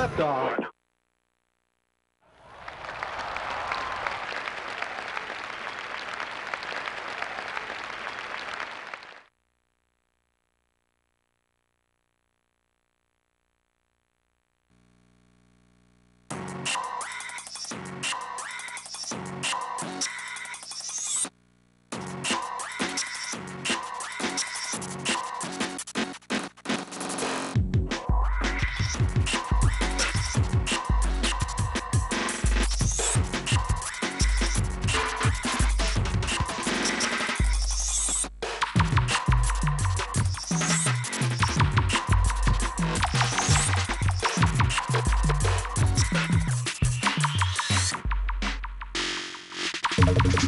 left off.